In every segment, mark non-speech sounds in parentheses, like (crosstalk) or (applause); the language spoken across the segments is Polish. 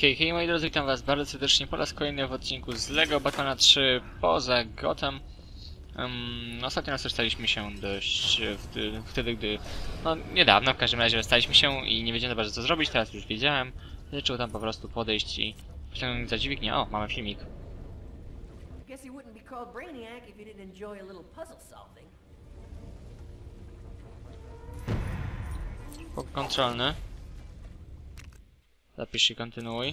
Hej, hej moi drodzy, witam was bardzo serdecznie po raz kolejny w odcinku z LEGO Batmana 3 poza Gotham. Um, ostatnio raz staliśmy się dość wtedy, wtedy, gdy... No, niedawno w każdym razie staliśmy się i nie wiedziałem za bardzo co zrobić, teraz już wiedziałem. Zaczął tam po prostu podejść i pociągnąć za dźwignię. O, mamy filmik. Guess you wouldn't be called Brainiac if you didn't enjoy a little puzzle solving. Zapišikam ten új.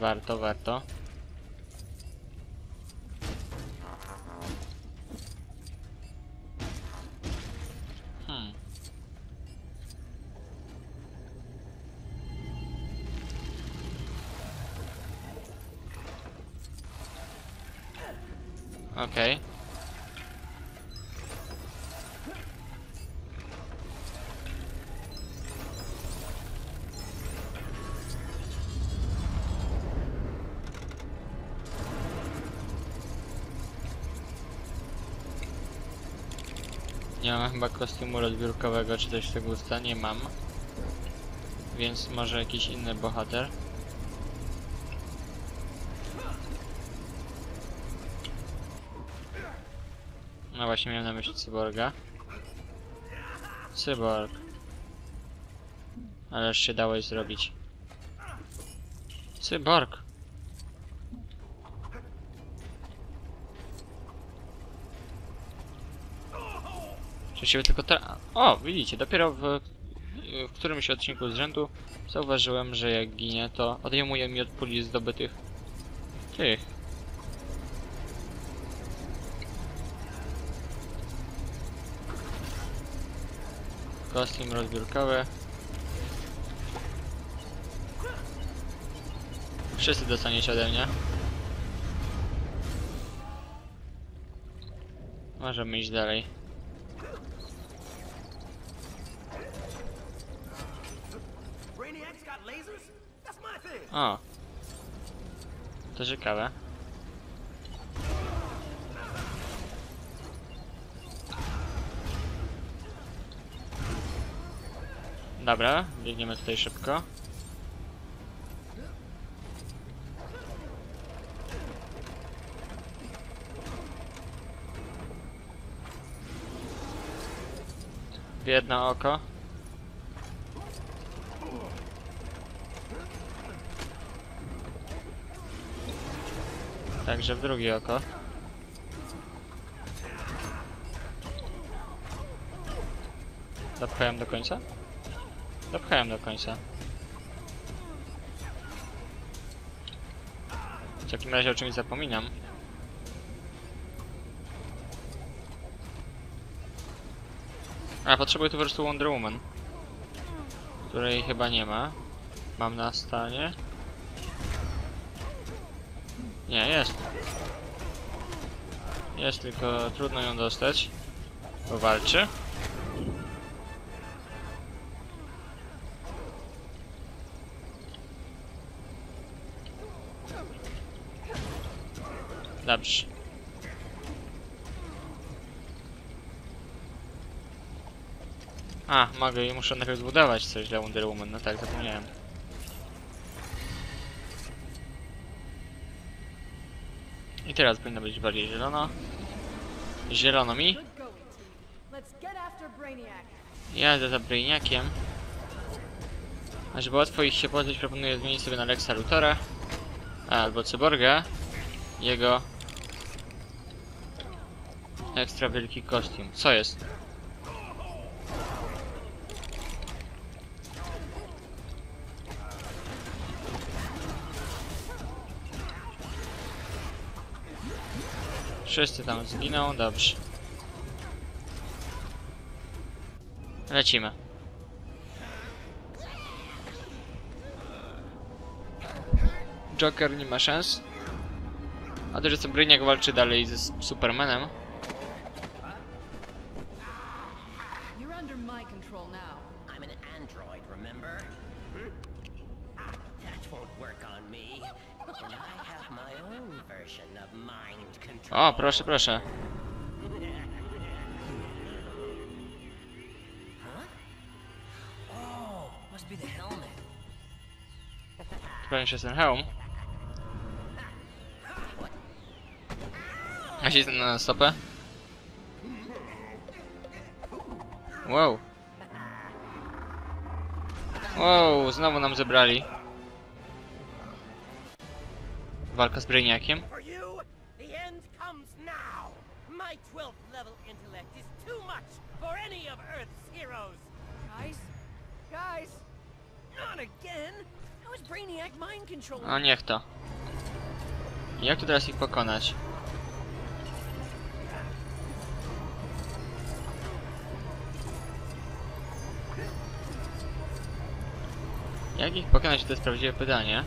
Ver to, ver to. Hm. Okay. Nie mam chyba kostiumu rozbiórkowego czy coś tego usta, nie mam. Więc może jakiś inny bohater. No właśnie miałem na myśli cyborga. Cyborg. Ależ się dałeś zrobić. Cyborg. Właściwie tylko teraz... O, widzicie, dopiero w, w którymś odcinku z rzędu zauważyłem, że jak ginie, to odejmuje mi od puli zdobytych tych. Kostium rozbiórkowy. Wszyscy dostaniecie ode mnie. Możemy iść dalej. O. To ciekawe. Dobra, biegniemy tutaj szybko. W jedno oko. Także w drugie oko. Dopchałem do końca? Dopchałem do końca. W takim razie o czymś zapominam. A, potrzebuję tu po prostu Wonder Woman. Której chyba nie ma. Mam na stanie. Nie, jest. Jest, tylko trudno ją dostać. Bo walczy. Dobrze. A, mogę i muszę najpierw zbudować coś dla Wonder Woman, no tak, zapomniałem. I teraz powinno być bardziej zielono. Zielono mi. Jadę za Brainiakiem. A żeby łatwo ich się pozbyć, proponuję zmienić sobie na Lexa Luthora. Albo Cyborga. Jego... Ekstra wielki kostium. Co jest? Wszyscy tam zginą, dobrze. Lecimy. Joker nie ma szans. A to, że co Brainiac walczy dalej ze Supermanem. My my version of control. O, proszę, proszę. Sprawdzić jeszcze ten hełm. A się na stopę? Wow. Wow, znowu nam zebrali. Walka z Brainiakiem. My 12th level intellect is too much for any of Earth's heroes. Guys? Guys? Not again! How is Brainiac mind controlling? A niech to. Jak tu teraz ich pokonać? Jak ich pokonać to jest prawdziwe pytanie.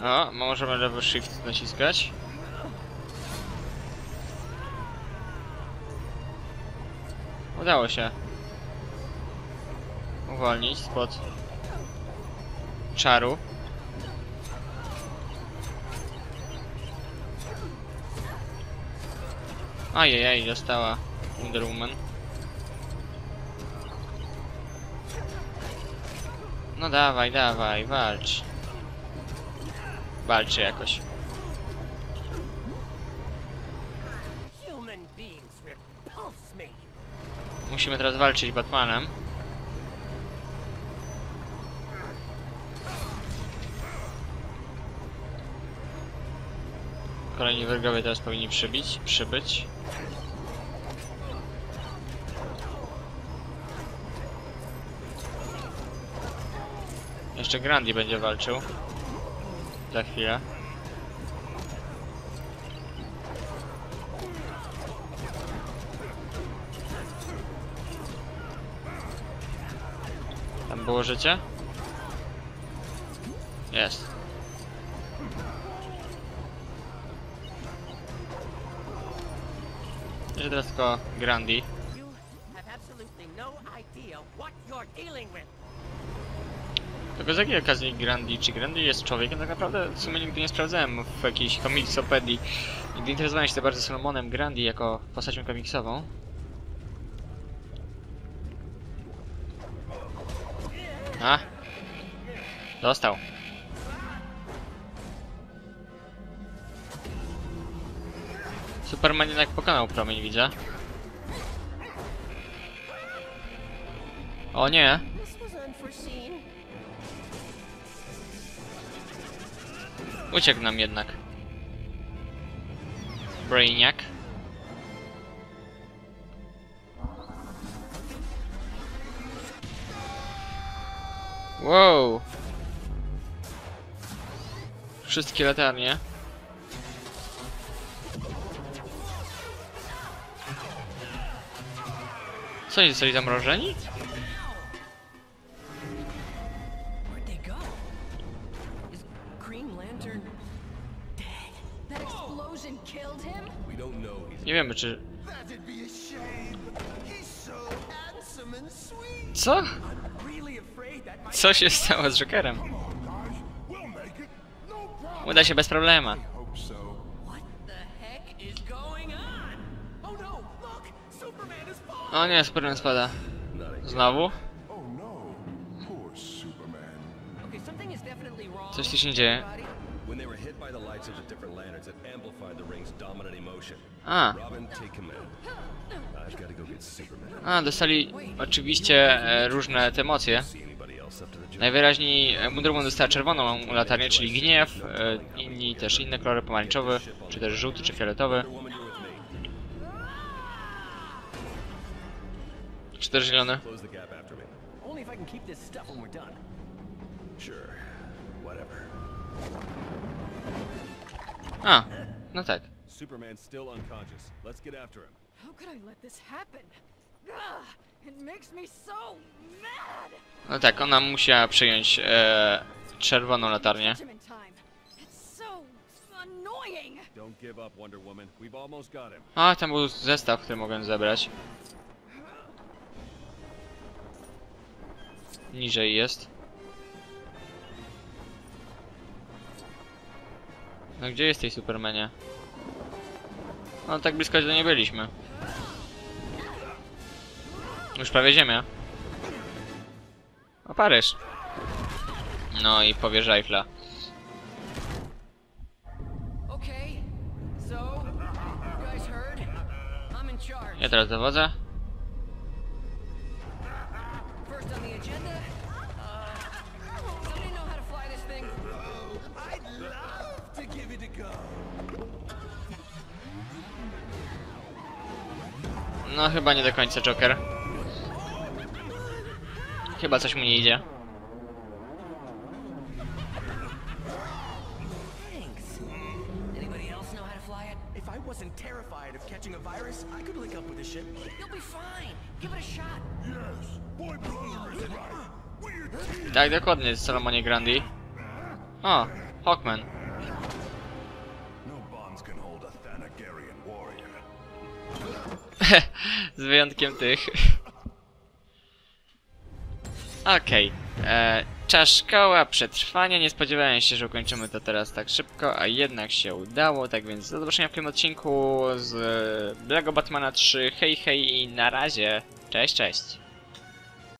O, możemy lewy shift naciskać. Udało się. Uwolnić spod czaru. Ajajaj, dostała Wonder Woman. No dawaj, dawaj, walcz. Walczy jakoś. Musimy teraz walczyć Batmanem. Kolejni wrogowie teraz powinni przybić, przybyć. Jeszcze Grandi będzie walczył. Za chwilę. Tam było życie? Jest. Jeszcze teraz tylko Grandi. You have absolutely no idea what you're dealing with. Tylko z jakiej okazji Grandi, czy Grandi jest człowiekiem? Tak naprawdę w sumie nigdy nie sprawdzałem w jakiejś komiksopedii. Nigdy interesowałem się bardzo Solomonem Grandi jako postacią komiksową. A! Dostał. Superman jednak pokonał promień, widzę. O nie! Uciekł nam jednak. Brainiac. Wow. Wszystkie latarnie. Co oni zostali zamrożeni? Nie wiemy czy... Co? Co się stało z Jokerem? No. Uda się bez problemu. Oh no! O nie, Superman spada. Znowu? Oh no. Coś tu się dzieje. When they were hit by the lights of the different lanterns, it amplified the ring's dominant emotion. A, Robin, take command. I've got to go get Superman. a dostali oczywiście e, różne te emocje. Najwyraźniej e, Wonder Woman dostała czerwoną latarnię, czyli gniew, e, inni też inne kolory, pomarańczowy, czy też żółty, czy fioletowy, czy też zielony. Sure. Whatever. A, no tak. Superman's still unconscious. Let's get after him. How could I let this happen? It makes me so mad! No tak, ona musiała przyjąć e, czerwoną latarnię. Don't give up, Wonder Woman. We've almost got him. A, tam był zestaw, który mogłem zebrać. Niżej jest. No gdzie jesteś Supermanie? No tak blisko do nie byliśmy. Już prawie ziemia. O, Paryż. No i in charge. Ja teraz dowodzę. No chyba nie do końca Joker. Chyba coś mu nie idzie. Wasn't terrified of catching a virus, I could link up with the ship. You'll be fine. Give it a shot. Tak, dokładnie, Salomonie Grandi. O, Hawkman. (laughs) Z wyjątkiem tych. Okej. Okay. Czas szkoła, przetrwania. Nie spodziewałem się, że ukończymy to teraz tak szybko, a jednak się udało. Tak więc do zobaczenia w tym odcinku z Lego Batmana 3. Hej, hej i na razie. Cześć, cześć.